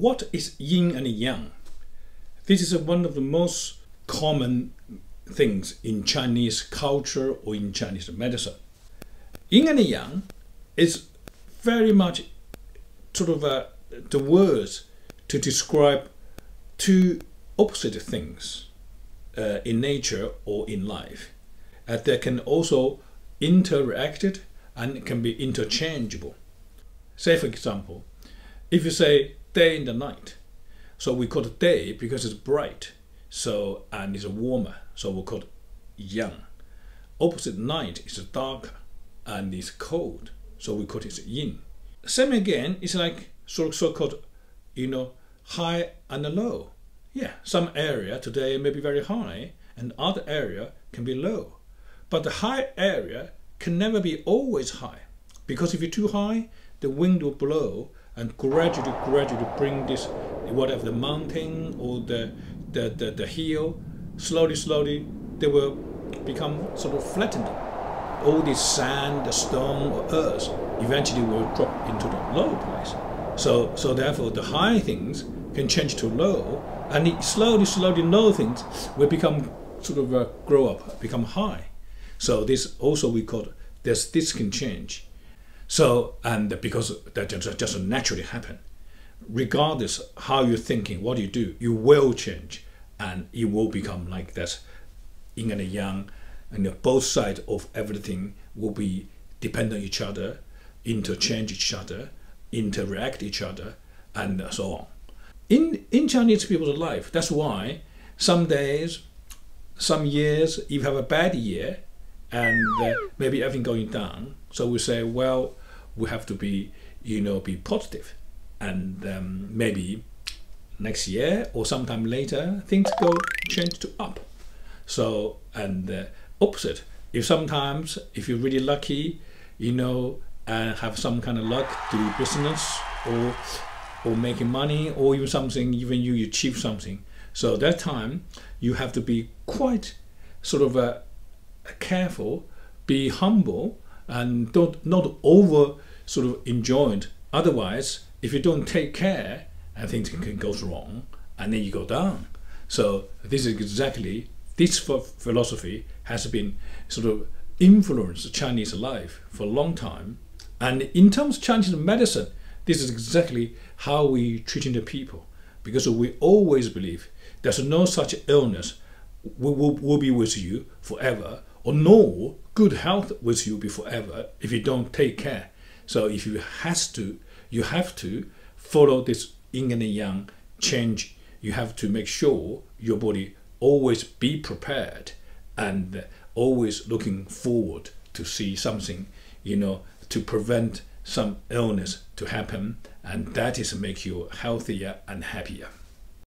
what is yin and yang? This is one of the most common things in Chinese culture or in Chinese medicine. Yin and yang is very much sort of uh, the words to describe two opposite things uh, in nature or in life. Uh, they can also interact and can be interchangeable. Say, for example, if you say day and the night, so we call it day because it's bright, so and it's warmer, so we call it yang. Opposite night is darker and it's cold, so we call it yin. Same again, it's like so so-called, you know, high and low. Yeah, some area today may be very high, and other area can be low. But the high area can never be always high, because if you're too high, the wind will blow and gradually, gradually bring this, whatever the mountain or the, the, the, the hill, slowly, slowly, they will become sort of flattened. All this sand, the stone, or earth eventually will drop into the low place. So, so therefore, the high things can change to low, and slowly, slowly, low things will become sort of uh, grow up, become high. So this also we call this this can change. So, and because that just, naturally happen, regardless how you're thinking, what you do, you will change and it will become like that yin and yang, and both sides of everything will be depend on each other, interchange each other, interact each other, and so on. In, in Chinese people's life, that's why some days, some years, if you have a bad year, and uh, maybe everything going down, so we say, well, we have to be, you know, be positive, and um, maybe next year or sometime later things go change to up. So and uh, opposite, if sometimes if you're really lucky, you know, and have some kind of luck do business or or making money or even something, even you achieve something. So that time you have to be quite sort of uh, careful, be humble, and don't not over sort of enjoyed. Otherwise, if you don't take care, and things can, go wrong, and then you go down. So this is exactly this philosophy has been sort of influenced Chinese life for a long time. And in terms of Chinese medicine, this is exactly how we treat the people. Because we always believe there's no such illness will, will, will be with you forever, or no good health with you forever if you don't take care. So if you has to, you have to follow this yin and yang change. You have to make sure your body always be prepared and always looking forward to see something, you know, to prevent some illness to happen, and that is make you healthier and happier.